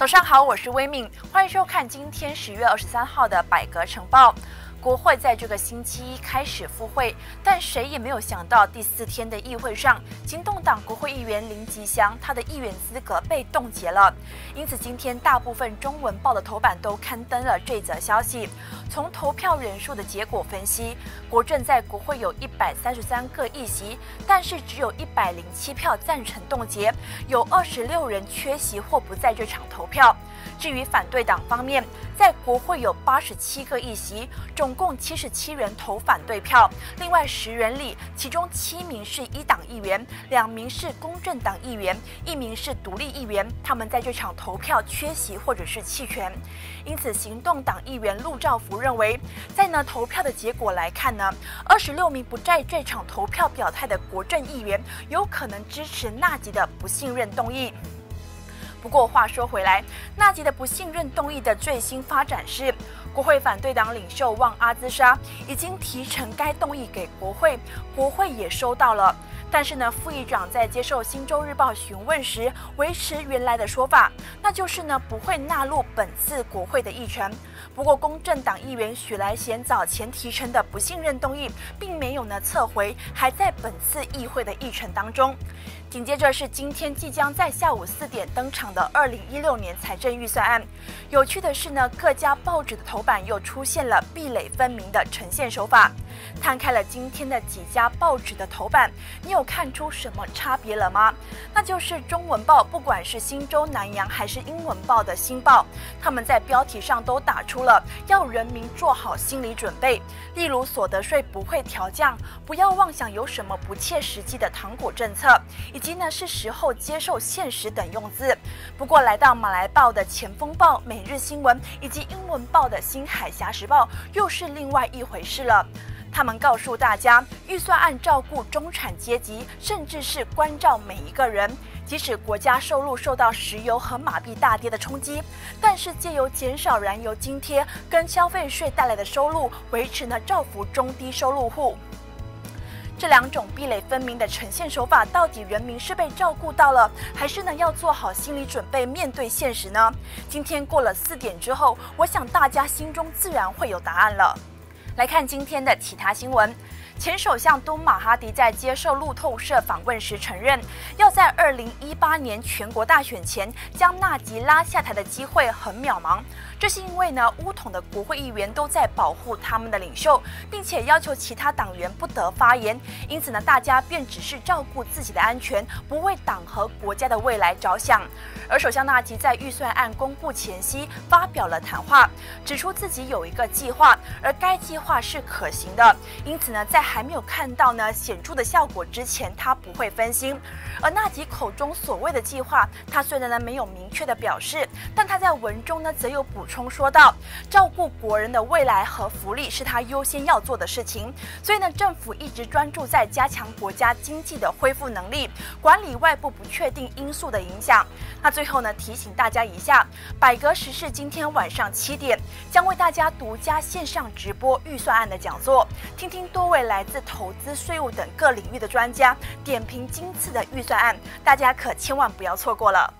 早上好，我是威敏，欢迎收看今天十月二十三号的百格晨报。国会在这个星期一开始复会，但谁也没有想到，第四天的议会上，行动党国会议员林吉祥他的议员资格被冻结了。因此，今天大部分中文报的头版都刊登了这则消息。从投票人数的结果分析，国政在国会有一百三十三个议席，但是只有一百零七票赞成冻结，有二十六人缺席或不在这场投票。至于反对党方面，在国会有八十七个议席，总共七十七人投反对票。另外十人里，其中七名是一党议员，两名是公正党议员，一名是独立议员。他们在这场投票缺席或者是弃权。因此，行动党议员陆兆福认为，在呢投票的结果来看呢，二十六名不在这场投票表态的国政议员，有可能支持纳吉的不信任动议。不过话说回来，纳吉的不信任动议的最新发展是，国会反对党领袖旺阿兹沙已经提呈该动议给国会，国会也收到了。但是呢，副议长在接受《新洲日报》询问时，维持原来的说法，那就是呢不会纳入本次国会的议程。不过，公正党议员许来贤早前提成的不信任动议，并没有呢撤回，还在本次议会的议程当中。紧接着是今天即将在下午四点登场的二零一六年财政预算案。有趣的是呢，各家报纸的头版又出现了壁垒分明的呈现手法。摊开了今天的几家报纸的头版，你有看出什么差别了吗？那就是中文报，不管是新洲南洋还是英文报的新报，他们在标题上都打出了要人民做好心理准备，例如所得税不会调降，不要妄想有什么不切实际的糖果政策。以及呢，是时候接受现实等用字。不过，来到马来报的前锋报、每日新闻以及英文报的新海峡时报，又是另外一回事了。他们告诉大家，预算案照顾中产阶级，甚至是关照每一个人。即使国家收入受到石油和马币大跌的冲击，但是借由减少燃油津贴跟消费税带来的收入，维持呢照拂中低收入户。这两种壁垒分明的呈现手法，到底人民是被照顾到了，还是呢要做好心理准备面对现实呢？今天过了四点之后，我想大家心中自然会有答案了。来看今天的其他新闻。前首相东马哈迪在接受路透社访问时承认，要在二零一八年全国大选前将纳吉拉下台的机会很渺茫。这是因为呢，乌统的国会议员都在保护他们的领袖，并且要求其他党员不得发言。因此呢，大家便只是照顾自己的安全，不为党和国家的未来着想。而首相纳吉在预算案公布前夕发表了谈话，指出自己有一个计划，而该计划是可行的。因此呢，在还没有看到呢显著的效果之前，他不会分心。而纳吉口中所谓的计划，他虽然呢没有明确的表示，但他在文中呢则有补充说道：照顾国人的未来和福利是他优先要做的事情。所以呢，政府一直专注在加强国家经济的恢复能力，管理外部不确定因素的影响。那最后呢，提醒大家一下，百格时事今天晚上七点将为大家独家线上直播预算案的讲座，听听多位来。来自投资、税务等各领域的专家点评今次的预算案，大家可千万不要错过了。